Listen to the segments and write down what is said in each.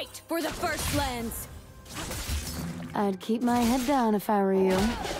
Fight for the First! I'd keep my head down if I were you.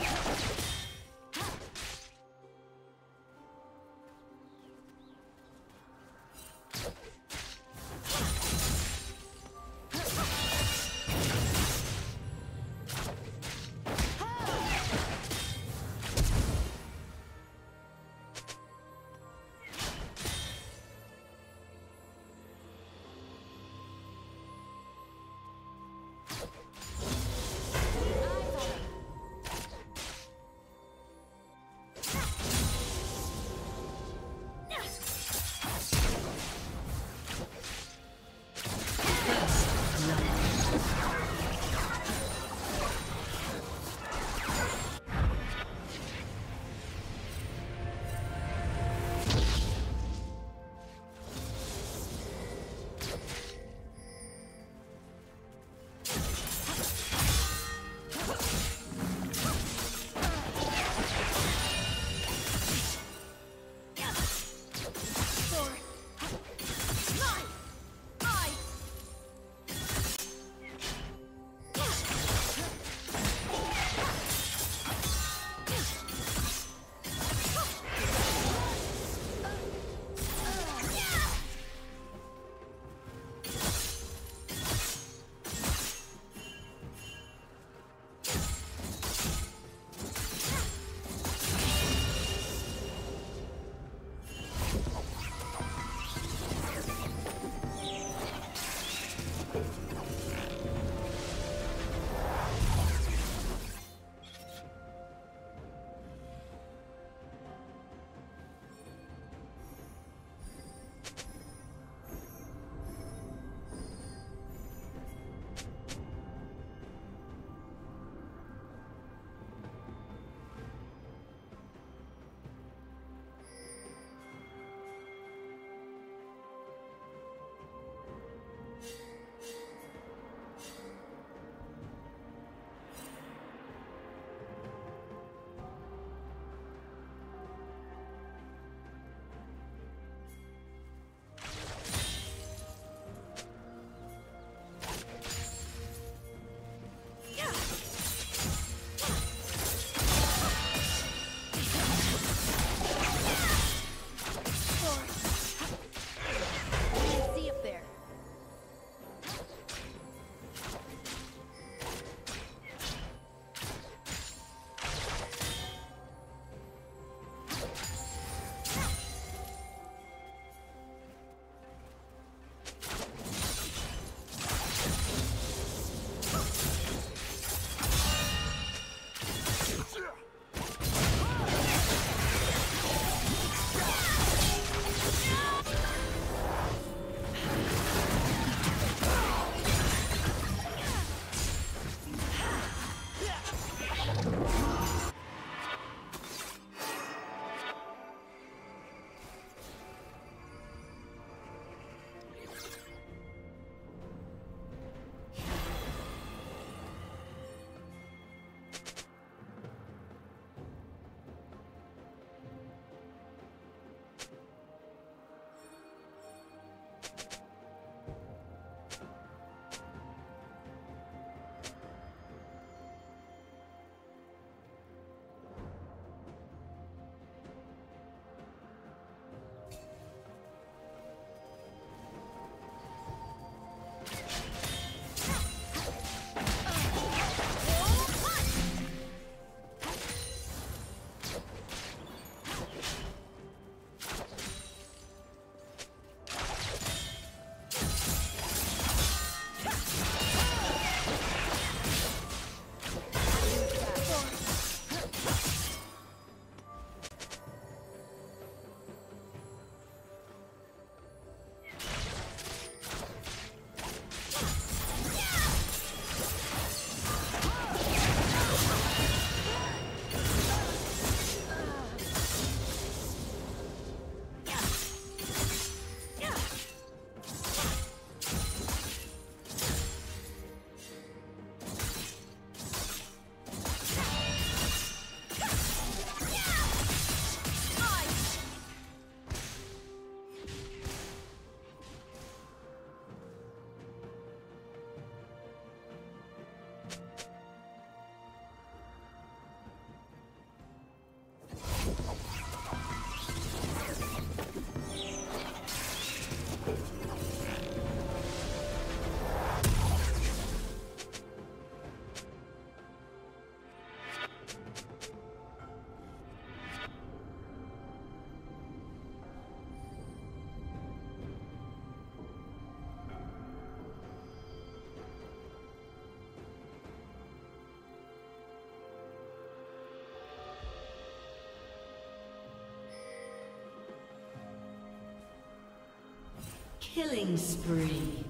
Killing spree.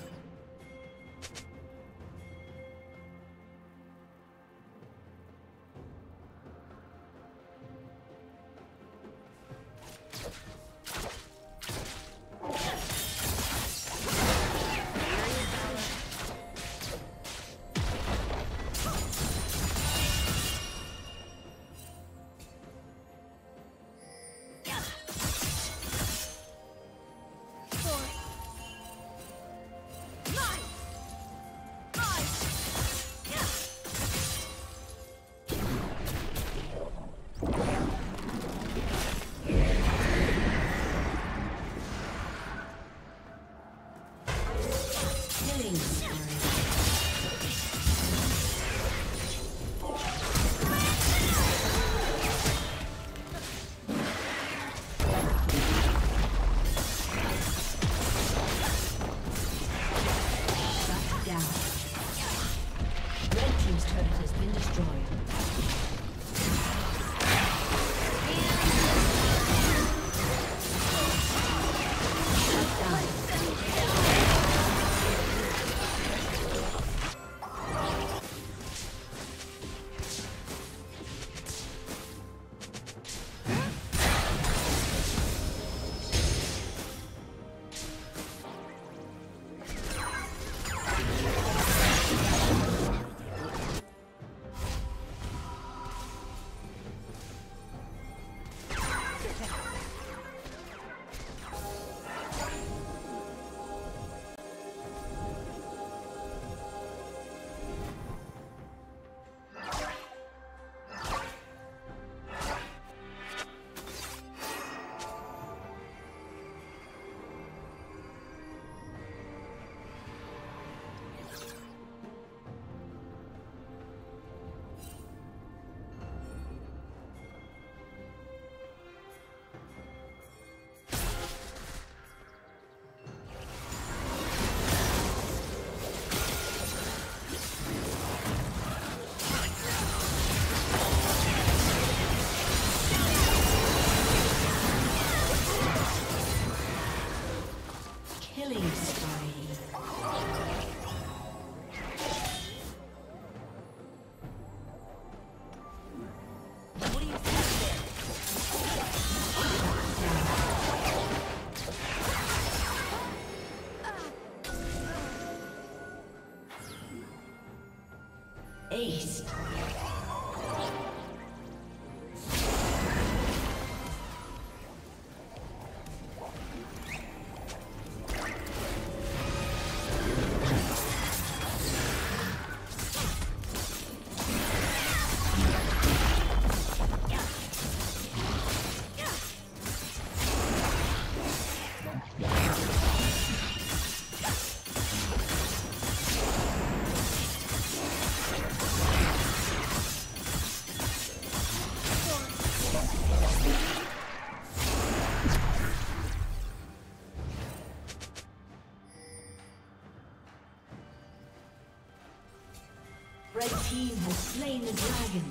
The dragon.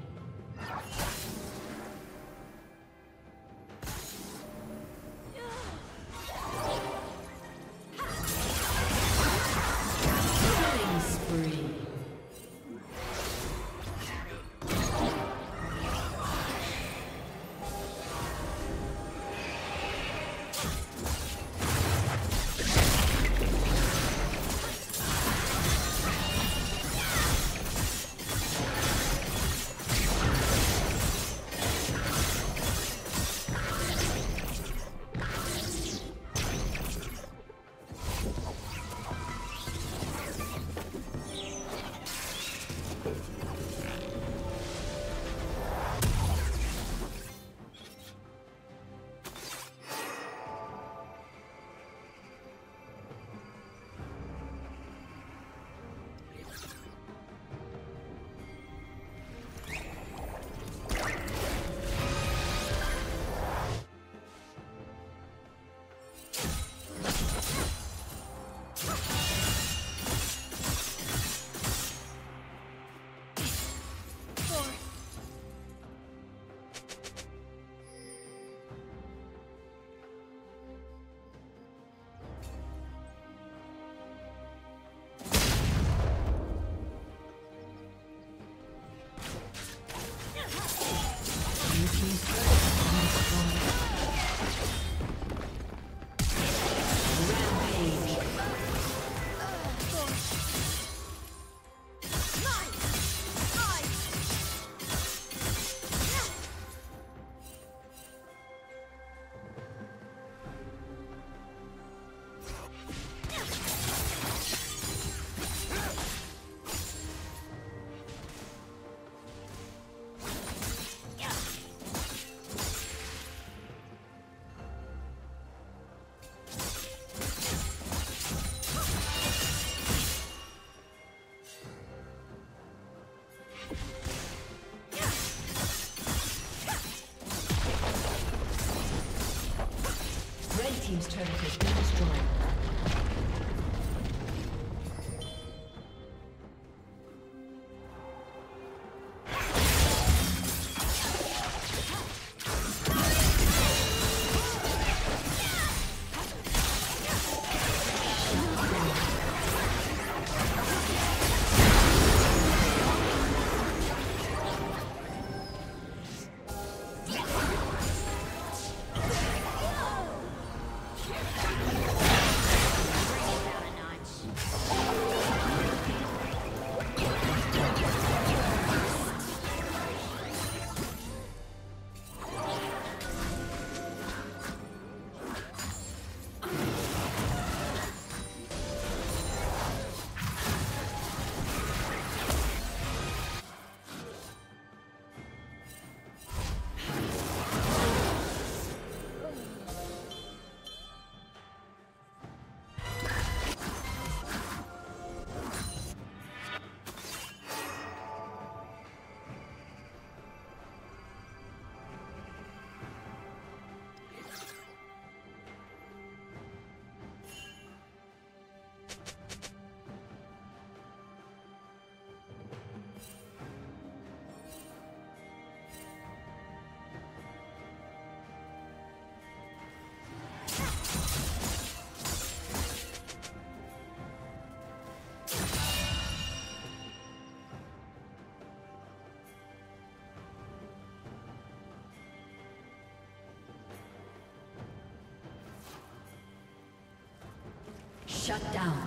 Shut down.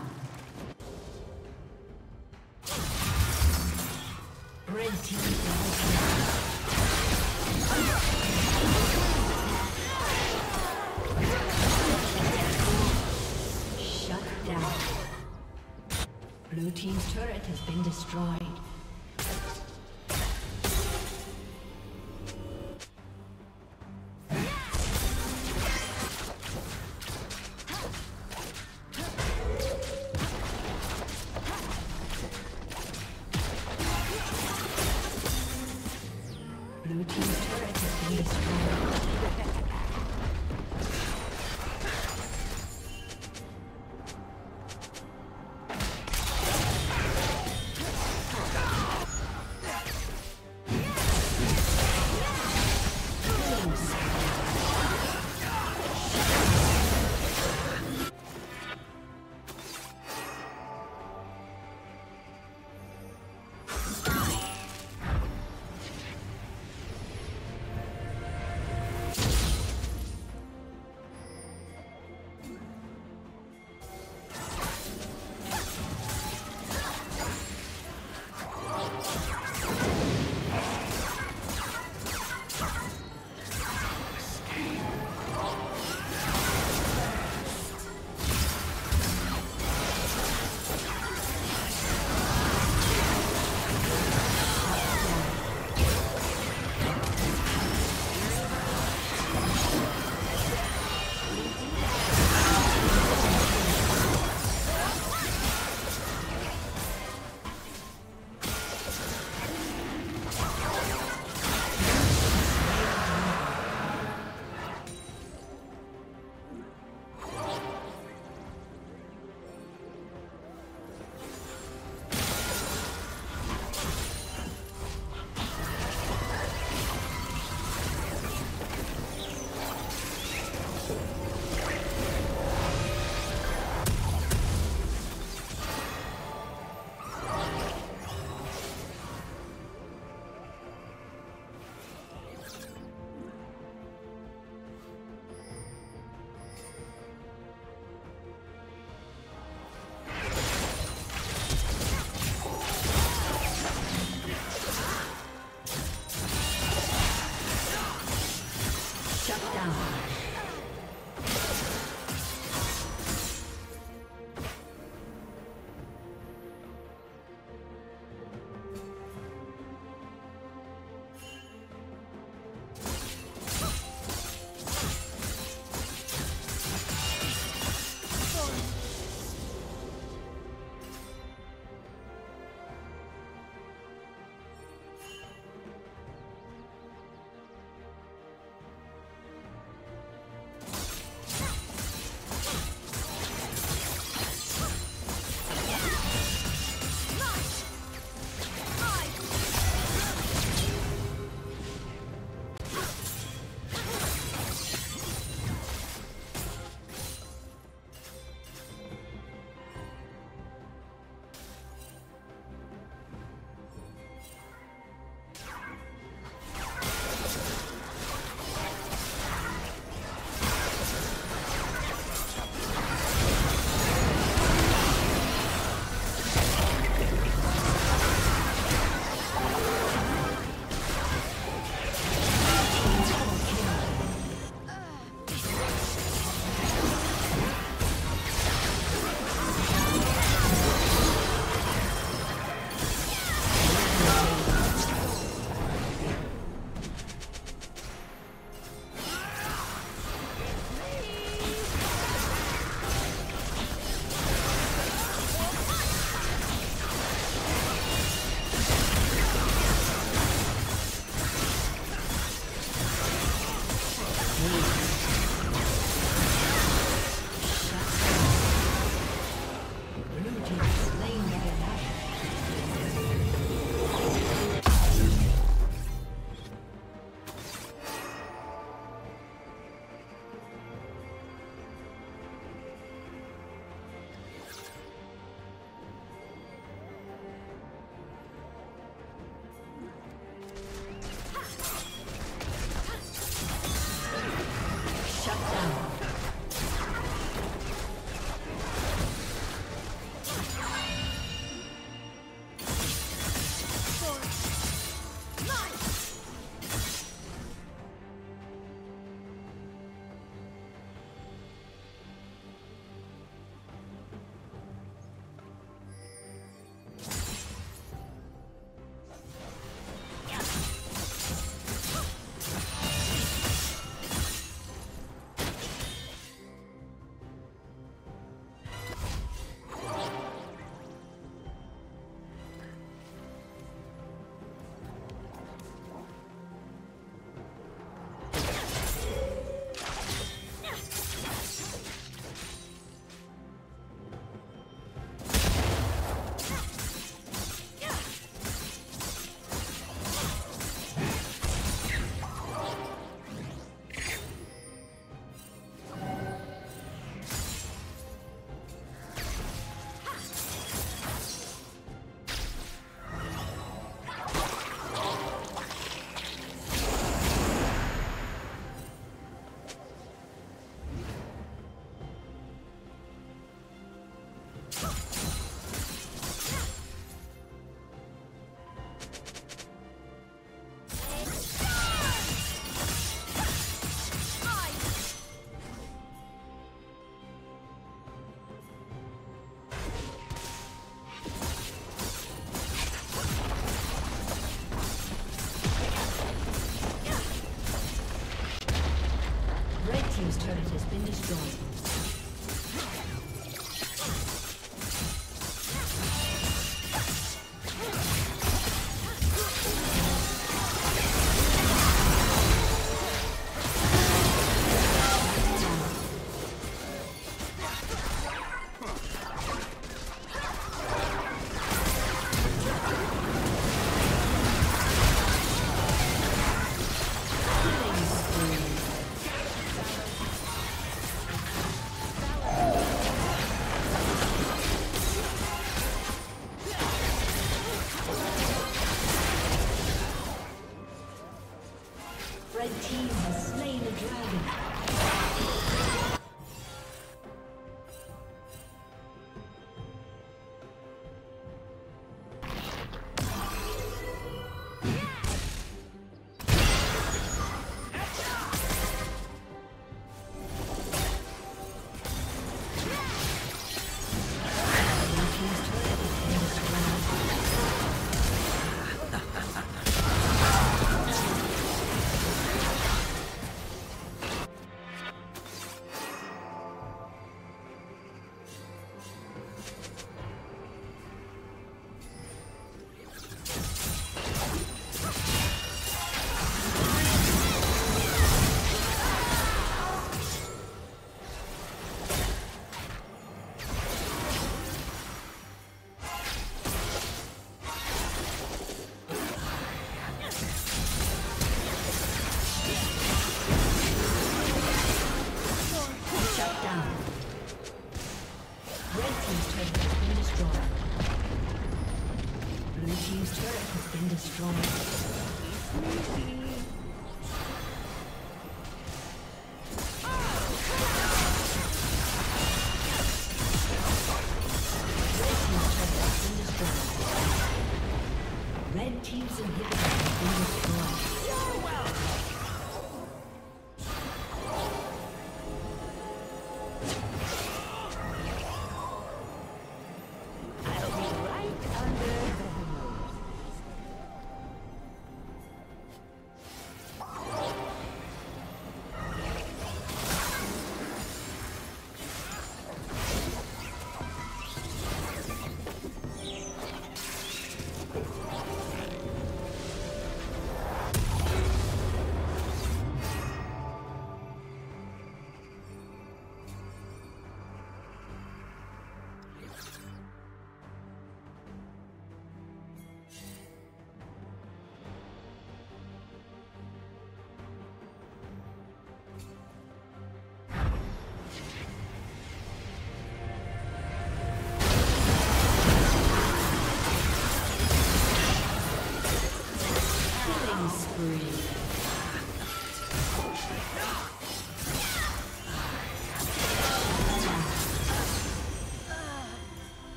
Red team Shut down. Blue team's turret has been destroyed.